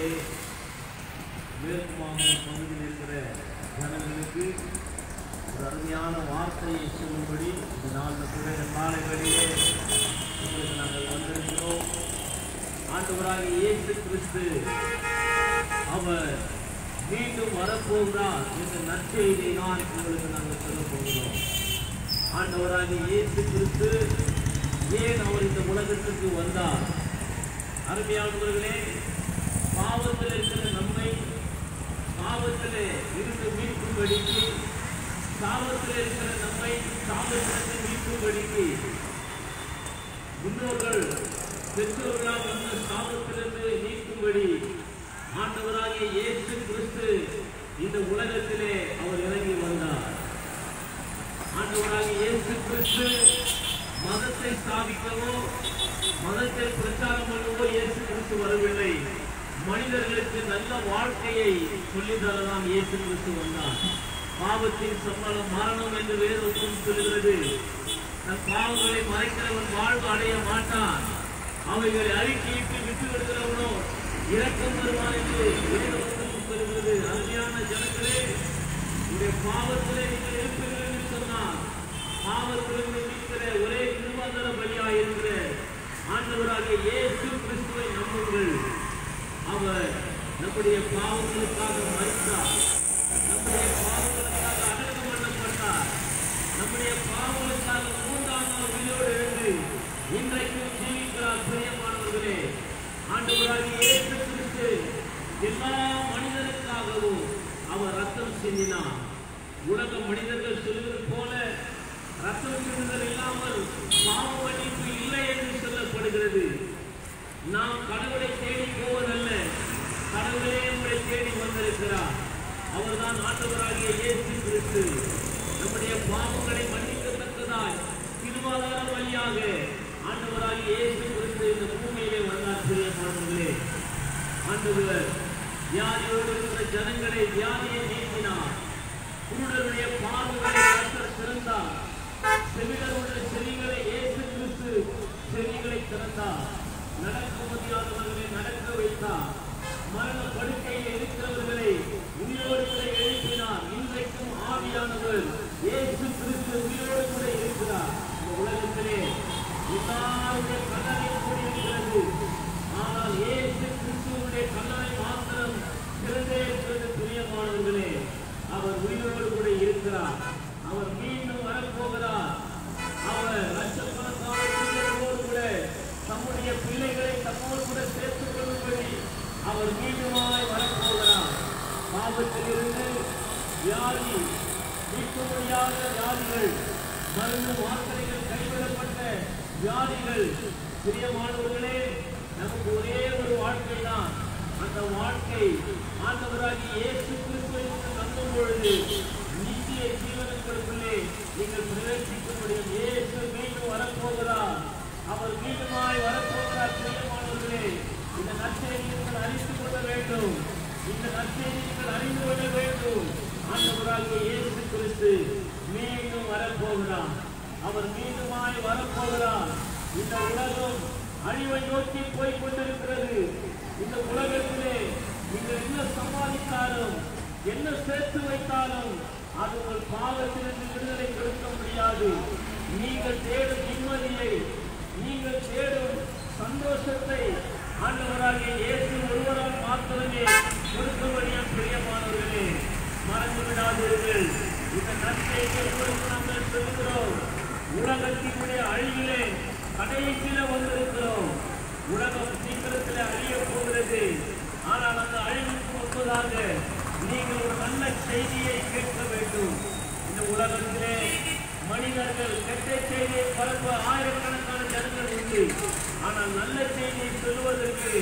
நாளிலே மேற்கு மாநில பகுதியில் இருக்கிற ஜனங்களுக்கு ஒரு அருமையான வார்த்தையை சொல்லும்படி இந்த நாளில் கூட இந்த காலை உங்களுக்கு நாங்கள் வந்திருக்கிறோம். ஆண்டவராக இயேசு கிறிஸ்து அவர் மீண்டும் வரப்போகிறார் என்ற நற்செய்தியை நான் உங்களுக்கு நாங்கள் சொல்ல போகிறோம். ஆண்டவராக இயேசு கிறிஸ்து ஏன் அவர் இந்த உலகத்துக்கு வந்தார்? அருமையானவர்களே பாவத்தில் இருக்கிற நம்மை பாவத்திலே இருந்து மீட்கும்படிக்கு சாபத்தில் இருக்கிற நம்மை சாபத்திலிருந்து மீட்கும்படிக்கு முன்னோர்கள் பெற்றோர்களால் வந்த சாபத்திலிருந்து நீக்கும்படி ஆண்டவராகிய இயேசு கிறிஸ்து இந்த உலகத்திலே அவர் இறங்கி வந்தார். ஆண்டவராகிய இயேசு கிறிஸ்து மதத்தை ஸ்தாபிக்கவோ மதத்தை பிரச்சாரம் பண்ணவோ இயேசு கிறிஸ்து வரவில்லை. மனிதர்களுக்கு நல்ல வாழ்க்கையை சொல்லித்தரலாம் இயேசு கிறிஸ்து வந்தார். பாவத்தின் சம்பளம் மரணம் என்று வேதத்தில் சொல்கிறது தன் பாவங்களை மறைக்கிறவன் வாழ்வு அடைய மாட்டான். அவைகளை அறிக்கையிட்டு விட்டு விடுகிறவனோ இறக்கம் வருவான் என்று வேதத்தில் சொல்கிறது அருமையான ஜனங்களே உடைய பாவத்திலே நீங்கள் இருப்பீர்கள் என்று சொன்னார். பாவத்திலிருந்து இருக்கிற ஒரே திருவாதர பலியாய் இருக்கிற ஆண்டவராகிய இயேசு கிறிஸ்துவை நம்புங்கள் அவர் நம்முடைய பாவங்களுக்காக மறித்தார். நம்முடைய பாவங்களுக்காக அடக்கம் பண்ணப்பட்டார். நம்முடைய பாவங்களுக்காக மூன்றாம் நாள் உயிரோடு எழுந்து இன்றைக்கும் ஜீவிக்கிறார் பிரியமானவர்களே. ஆண்டவராகிய ஏற்று கிறிஸ்து எல்லா மனிதனுக்காகவும் அவர் ரத்தம் சிந்தினார். உலக மனிதர்கள் சொல்வது போல ரத்தம் சிந்துதல் இல்லாமல் பாவ மன்னிப்பு இல்லை என்று சொல்லப்படுகிறது. நாம் கடவுளை தேடி போவதல்ல கடவுளே நம்மை தேடி வந்திருக்கிறார். அவர்தான் ஆண்டவராகிய இயேசு கிறிஸ்து. நம்முடைய பாவங்களை மன்னிக்கத்தக்கதாய் திருவாதார வழியாக ஆண்டவராகிய இயேசு கிறிஸ்து இந்த பூமியிலே வந்தார் பிரியமானவர்களே ஆண்டவர் வியாதியோடு இருக்கிற ஜனங்களை வியாதியை நீக்கினார். குருடருடைய பார்வைகளை கர்த்தர் திறந்தார். செவிடருடைய செவிகளை இயேசு கிறிஸ்து செவிகளை திறந்தார். நடக்க முடியாதவர்களை நடக்க வைத்தார். மரணம் படுக்கையில் இருக்கிறவர்களை உயிரோடு கூட எழுப்பினார் இன்றைக்கும் ஆவியானவர் இயேசு கிறிஸ்து உயிரோடு கூட இருக்கிறார் இந்த உலகத்திலே எல்லாருடைய கல்லறை கூடியிருக்கிறது ஆனால் இயேசு கிறிஸ்துவுடைய கல்லறை மாத்திரம் திறந்தே இருக்கிறது பிரியமானவர்களே அவர் உயிரோடு கூட இருக்கிறார் அவர் மீண்டும் வரப்போகிறார் அவர் லட்சக்கணக்கான பிள்ளைகளோடு கூட தம்முடைய பிள்ளைகளை தம்மோடு கூட சேர்த்துக் கொள்ளும்படி அவர் மீண்டுமாய் வரப்போகிறார் பாவத்திலிருந்து வியாதி மீட்க முடியாத வியாதிகள் மருந்து மாத்திரைகள் கைவிடப்பட்ட வியாதிகள் பிரியமானவர்களே நமக்கு ஒரே ஒரு வாழ்க்கை தான் அந்த வாழ்க்கை ஆண்டவராகி இயேசு கிறிஸ்துவை நீங்கள் நம்பும் பொழுது நித்திய ஜீவனுக்குள்ளே நீங்கள் பிரவேசிக்க முடியும் இயேசு மீண்டும் வரப்போகிறார் அவர் மீண்டுமாய் வரப்போகிறார் பிரியமானவர்களே இந்த நற்செய்தி நீங்கள் அறிந்து கொள்ள வேண்டும் இந்த நற்செய்தி நீங்கள் அறிந்து கொள்ள வேண்டும் ஆண்டவராகிய இயேசு கிறிஸ்து மீண்டும் வரப்போகிறார் அவர் மீண்டுமாய் வரப்போகிறார் இந்த உலகம் அழிவை நோக்கி போய் கொண்டிருக்கிறது இந்த உலகத்திலே நீங்கள் என்ன சம்பாதித்தாலும் என்ன சேர்த்து வைத்தாலும் அது உங்கள் பாவத்திலிருந்து விடுதலை கொடுக்க முடியாது. நீங்கள் தேடும் நிம்மதியை நீங்கள் தேடும் சந்தோஷத்தை ஆண்டவராகிய இயேசு ஒருவரால் மாத்திரமே கொடுக்கபடியால் பிரியமானவர்களே மறந்து விடாதீர்கள். இந்த நற்செய்தியை உங்களுக்கு நாங்கள் சொல்கிறோம் உலகத்தினுடைய அழிவிலே கடைசியில வந்திருக்கிறோம். உலகம் சீக்கிரத்தில் அழிய போகிறது. ஆனால் அந்த அழிவுக்கு முன்பதாக நீங்கள் ஒரு நல்ல செய்தியை கேட்க வேண்டும் இந்த உலகத்திலே மனிதர்கள் கெட்ட செய்தியை பரப்ப ஆயிரக்கணக்கான ஜனங்கள் உண்டு. ஆனால் நல்ல செய்தியை சொல்வதற்கு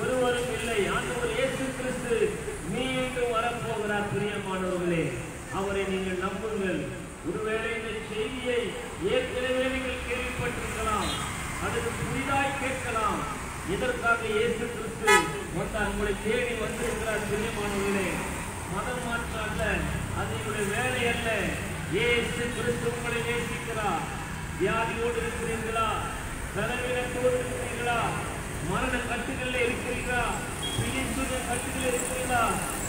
ஒருவரும் இல்லை. ஆண்டவர் இயேசு கிறிஸ்து மீண்டும் வரப்போகிறார் பிரியமானவர்களே. அவரை நீங்கள் நம்புங்கள். ஒருவேளை இந்த செய்தியை ஏற்கனவே நீங்கள் கேள்விப்பட்டிருக்கலாம். அல்லது புதிதாய் கேட்கலாம். இதற்காக இயேசு கிறிஸ்து வந்தார் உங்களை தேடி வந்திருக்கிறார் பிரியமானவர்களே? மதம் மாற்றம் அல்ல. அது என்னுடைய வேலை அல்ல. இயேசு கிறிஸ்து உங்களை நேசிக்கிறார். வியாதியோடு இருக்கிறீர்களா? பலவீனத்தோடு இருக்கிறீர்களா? மரண கட்டுகளில் இருக்கிறீர்களா? பிடித்துள்ள இருக்கிறீங்களா இருக்கிறீர்களா?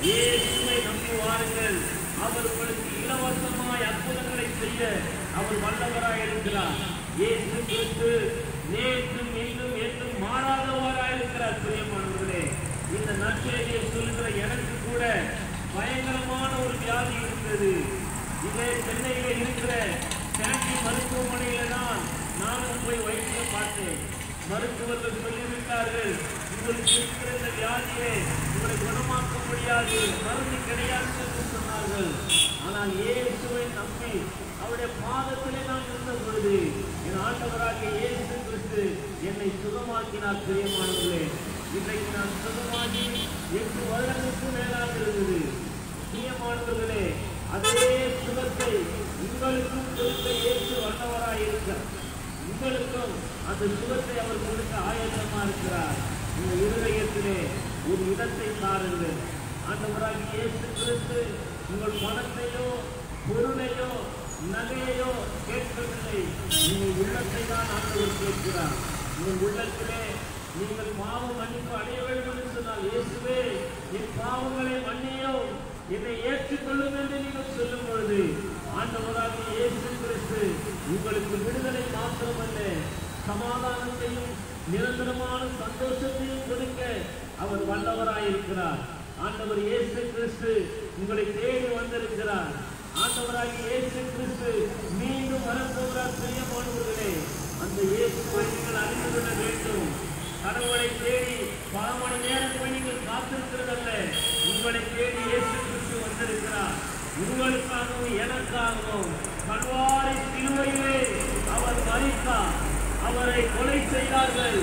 இயேசுவை நம்பி வாருங்கள். அவர் உங்களுக்கு இலவசமாய் அற்புதங்களை செய்ய அவர் வல்லவராய் இருக்கிறார். இயேசு கிறிஸ்து நேற்றும் இன்றும் என்றும் மாறாதவராய் இருக்கிறார். பிரியமானவர்களே இந்த நற்செய்தியை சொல்கிற எனக்கு கூட பயங்கரமான ஒரு வியாதி இருந்தது. இதே சென்னையில் இருக்கிற மருத்துவமனையில தான் நானும் போய் வைத்தியம் பார்த்தேன் மருத்துவர்கள் சொல்லிவிட்டார்கள் உங்களுக்கு இருக்கிற இந்த வியாதியை உங்களை குணமாக்க முடியாது மருந்து கிடையாது என்று சொன்னார்கள். ஆனால் இயேசுவை நம்பி அவருடைய பாதத்திலே நான் இருந்த பொழுது என் ஆண்டவராக இயேசு கிறிஸ்து என்னை சுகமாக்கினார் பிரியமானவர்களே. இன்றைக்கு நான் சுகமாகி எட்டு வருடங்களுக்கு மேலாக இருந்தது. பிரியமானவர்களே அதே சுகத்தை உங்களுக்கும் கொடுக்க ஏற்று வல்லவராய் இருக்கிறார் உங்களுக்கும் அந்த சுகத்தை அவர் கொடுக்க ஆயத்தமா இருக்கிறார். உங்கள் இருதயத்திலே ஒரு இடத்தை பாருங்கள். ஆண்டவராக இயேசு கிறிஸ்து உங்கள் பணத்தையோ பொருளையோ நகையையோ கேட்கவில்லை. உங்கள் உள்ளத்தை தான் ஆண்டவர் கேட்கிறார். உங்கள் உள்ளத்திலே நீங்கள் பாவ மன்னிப்பு அடைய வேண்டும் என்று சொன்னால் இயேசுவே என் பாவங்களை இதை ஏற்றுக்கொள்ளும் என்று நீங்கள் சொல்லும் பொழுது ஆண்டவராகிய இயேசு கிறிஸ்து உங்களுக்கு விடுதலை மாத்திரமல்ல சமாதானத்தையும் நிரந்தரமான சந்தோஷத்தையும் கொடுக்க அவர் வல்லவராயிருக்கிறார். ஆண்டவர் இயேசு கிறிஸ்து உங்களை தேடி வந்திருக்கிறார். ஆண்டவராகி இயேசு கிறிஸ்து மீண்டும் வரப்போகிறார் பிரியமானவர்களே அந்த இயேசுவை நீங்கள் அறிந்து கொள்ள வேண்டும். கடவுளை தேடி பல மணி நேரம் போய் நீங்கள் காத்திருக்கிறதல்ல உங்களை தேடி இயேசு கிறிஸ்து வந்திருக்கிறார் உங்களுக்காகவும் கல்வாரி சிலுவையிலே அவர் மறித்தார் அவரை கொலை செய்தார்கள்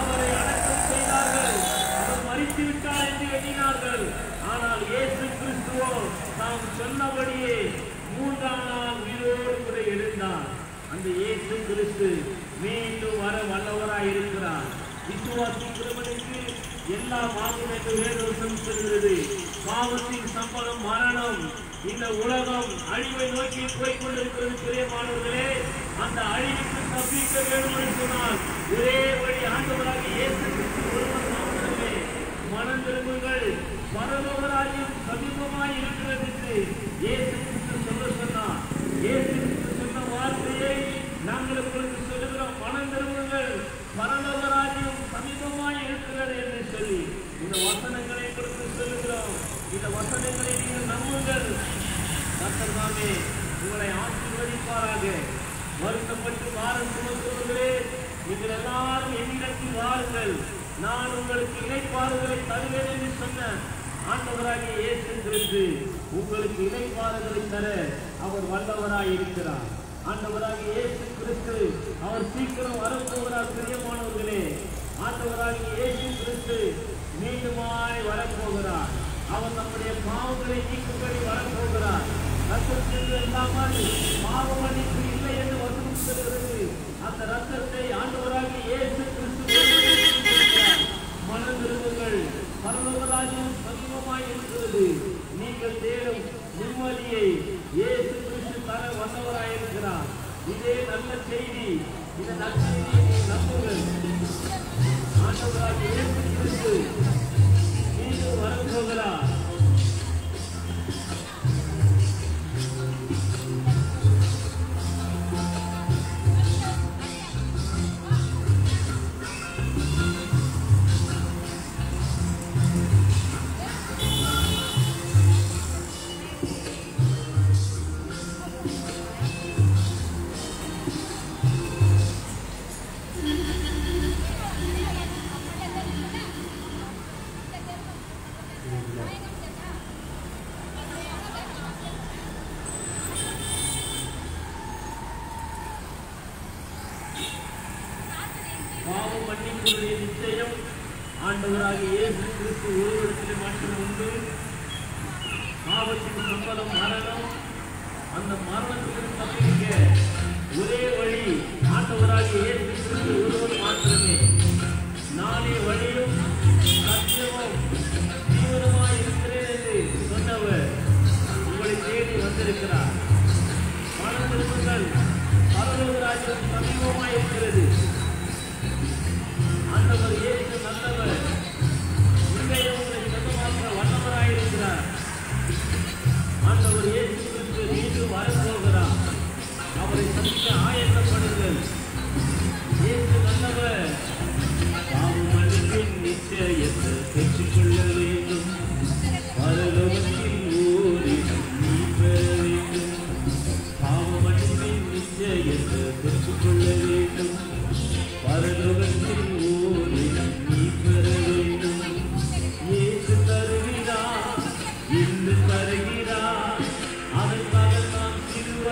அவரை அடக்கம் செய்தார்கள் அவர் மறித்து விட்டார் என்று எண்ணினார்கள். ஆனால் இயேசு கிறிஸ்துவோ தாம் சொன்னபடியே மூன்றாம் நாள் உயிரோடு கூட எழுந்தார். அந்த இயேசு கிறிஸ்து மீண்டும் வர வல்லவராய் இருக்கிறார் விசுவாசிக்கிறவனுக்கு எல்லாம் ஆகும் என்று வேதவசம் சொல்கிறது. பாவத்தின் சம்பளம் மரணம். இந்த உலகம் அழிவை நோக்கி போய் கொண்டிருக்கிறது பிரியமானவர்களே அந்த அழிவுக்கு தப்பிக்க வேண்டும் என்று சொன்னால் ஒரே வழி ஆண்டவராக இயேசு ஒருவர் மாத்திரமே. மனம் திரும்புங்கள். பரலோகராஜ்யம் சமீபமாய் இருக்கிறது என்று இயேசு கிறிஸ்து சொல்ல சொன்னார். இயேசு கிறிஸ்து சொன்ன வார்த்தையை நாங்கள் உங்களுக்கு சொல்லுகிறோம். மனம் திரும்புங்கள். பரலோகராஜ்யம் சமீபமாய் இருக்கிறது என்று சொல்லி இந்த வசனங்களை கொடுத்து சொல்லுகிறோம். இந்த வசனங்களை நீங்கள் நம்புங்கள். கத்தர் தாமே உங்களை ஆசீர்வதிப்பாராக. வருத்தப்பட்டு வாரம் சுமத்துவர்களே நீங்கள் எல்லாரும் என்னிடத்தில் வாருங்கள். நான் உங்களுக்கு இணைப்பாறுகளை தருவேன் என்று சொன்ன ஆண்டவராகிய இயேசு கிறிஸ்து உங்களுக்கு இணைப்பாறுகளை தர அவர் வல்லவராய் இருக்கிறார். ஆண்டவராகிய இயேசு கிறிஸ்து அவர் சீக்கிரம் வரப்போகிறார் பிரியமானவர்களே. ஆண்டவராகிய இயேசு கிறிஸ்து மீண்டுமாய் வரப்போகிறார் அவர் நம்முடைய பாவங்களை நீக்கும்படி வரப்போகிறார் ரத்தத்திற்கு இல்லாமல் பாவ மன்னிப்பு இல்லை என்று வசனம் சொல்கிறது அந்த ரத்தத்தை ஆண்டவராக இயேசு கிறிஸ்து மனம் திரும்புங்கள் பரலோகராஜ்யம் சமீபமாய் இருக்கிறது. நீங்கள் தேடும் நிம்மதியை இயேசு கிறிஸ்து தர வந்தவராயிருக்கிறார் இதே நல்ல செய்தி. இந்த நற்செய்தியை நம்புங்கள். ஆண்டவராக இயேசு கிறிஸ்து மீண்டும் வரப்போகிறார் பாவ Thank you.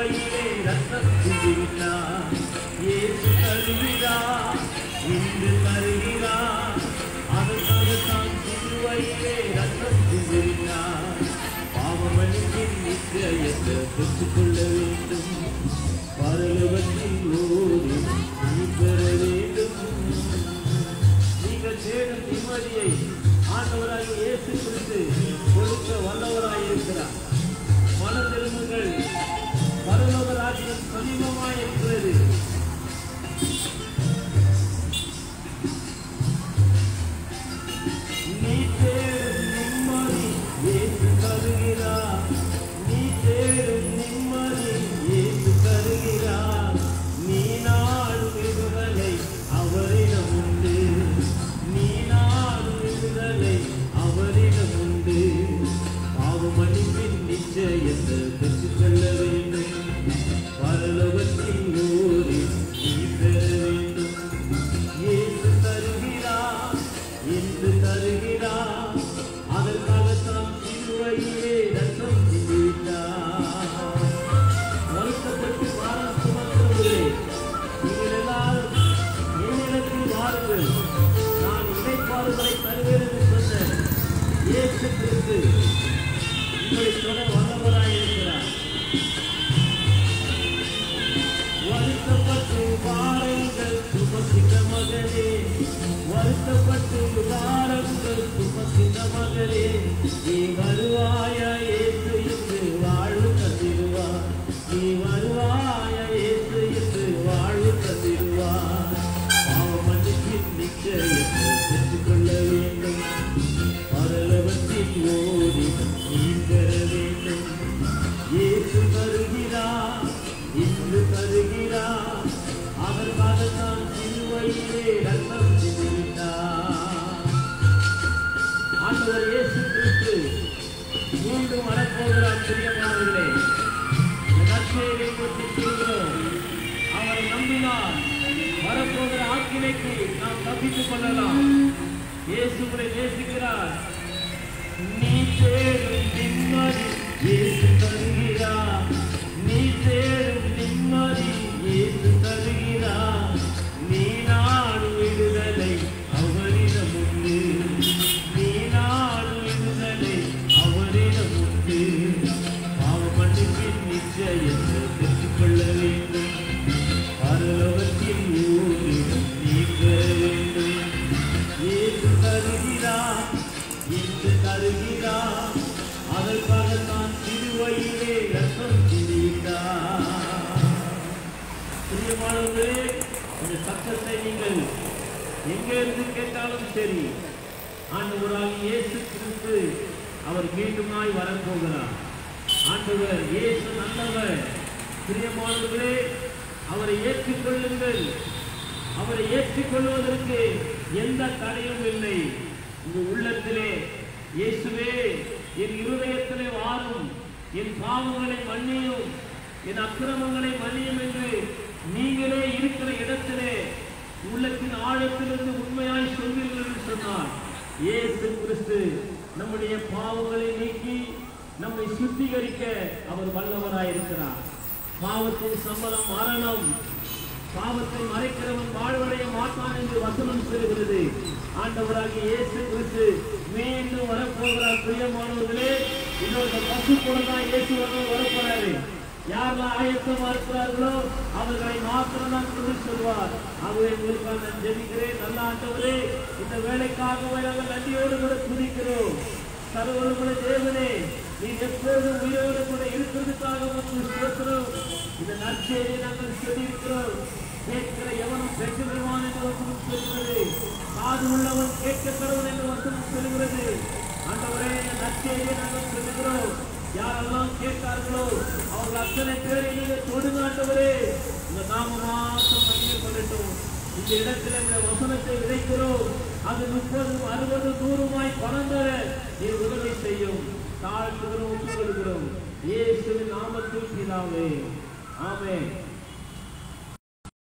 சிலுவையிலே ரத்தம் சிந்திவிட்டார் இயேசு தருகிறார் இன்று தருகிறார் அதற்காக தான் சிலுவையிலே ரத்தம் சிந்திவிட்டார் பாவமளிப்பின் நிச்சயத்தை பெற்றுக்கொள்ள வேண்டும். பரலோகத்தில் ஓடி பெற வேண்டும். நீங்கள் தேடும் பாவமளிப்பின் நிச்சயத்தை பெற்றுக்கொள்ள வருத்தப்பட்டு பாருங்கள் சுமசித்த மகளே வருத்தப்பட்டு பாருங்கள் சுமசித்த மகளே நீ வருவாயா ಗಿಳಿಸಿ ನಾವು ತಪ್ಪಿಸಿಕೊಳ್ಳಲ್ಲ ಯೇಸುವರೇ ದೇಶಿಗರ ನೀ பிரியமானவர்களே இந்த சத்தத்தை நீங்கள் எங்கே இருந்து கேட்டாலும் சரி ஆண்டவராக இயேசு கிறிஸ்து அவர் மீண்டுமாய் வரப்போகிறார் ஆண்டவர் இயேசு நல்லவர். பிரியமானவர்களே அவரை ஏற்றுக்கொள்ளுங்கள். அவரை ஏற்றுக்கொள்வதற்கு எந்த தடையும் இல்லை. உங்க உள்ளத்திலே இயேசுவே என் இருதயத்திலே வாரும் என் பாவங்களை மன்னியும். என் அக்கிரமங்களை மன்னியும் என்று நீங்களே இருக்கிற இடத்திலே உள்ளத்தின் ஆழத்திலிருந்து உண்மையாய் சொல்வீர்கள் என்று சொன்னார் இயேசு கிறிஸ்து நம்முடைய பாவங்களை நீக்கி நம்மை சுத்திகரிக்க அவர் வல்லவராயிருக்கிறார் பாவத்தின் சம்பளம் மரணம் பாவத்தை மறைக்கிறவன் வாழ்வடைய மாட்டான் என்று வசனம் சொல்கிறது. ஆண்டவராகிய இயேசு கிறிஸ்து மீண்டும் வரப்போகிறார். பிரியமானவர்களே இன்னொரு பசு கூட தான் இயேசு வரப்போறாரு. யாரெல்லாம் ஆயத்தமா இருக்கிறார்களோ அவர்களை மாத்திரம் தான் கொண்டு சொல்வார். ஆகவே உங்களுக்காக நான் ஜெபிக்கிறேன். நல்ல ஆண்டவரே இந்த வேலைக்காகவே நாங்கள் நன்றியோடு கூட துதிக்கிறோம். சர்வருடைய தேவனே நீ எப்போதும் உயிரோடு கூட இருக்கிறதுக்காக உங்களுக்கு இந்த நற்செய்தியை நாங்கள் சொல்லியிருக்கிறோம். கேட்கிற எவனும் பெற்றுவிடுவான் என்று வசனம் சொல்கிறது. காது உள்ளவன் கேட்கப்படுவன் என்று வசனம் சொல்கிறது. ஆண்டவரே இந்த நற்செய்தியை நாங்கள் சொல்லுகிறோம். யாரெல்லாம் கேட்கார்களோ அவர்கள் அத்தனை பேரை நீங்கள் தொடுங்க இந்த நாம மாத்திரம் மகிழ்ச்சி கொள்ளட்டும். இந்த இடத்துல இந்த வசனத்தை விதைக்கிறோம். அது முப்பது அறுபது நூறுமாய் பணம் தர நீர் உதவி செய்யும். தாழ்த்துகிறோம் ஒப்புக்கொள்கிறோம். இயேசுவின் நாமத்தில் பிதாவே. ஆமே